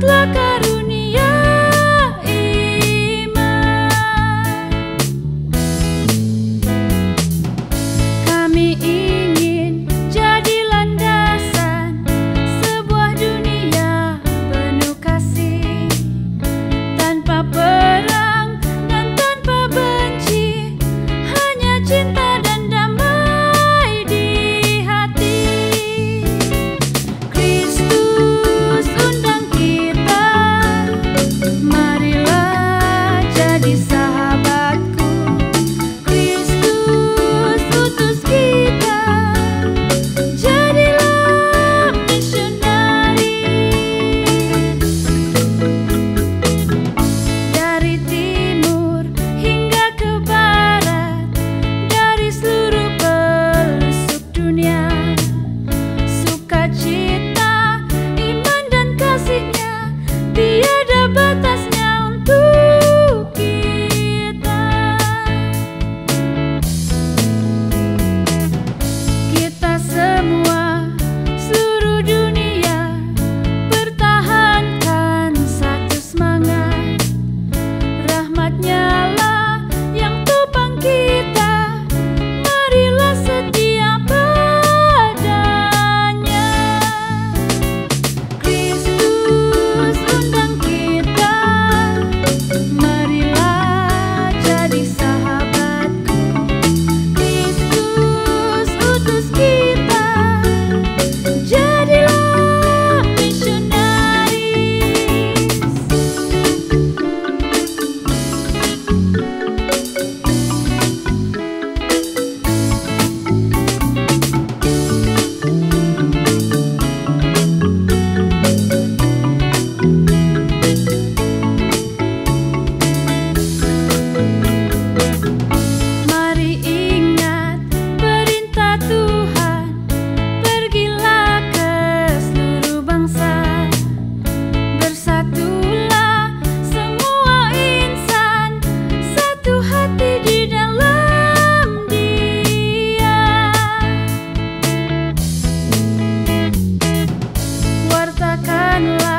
look like love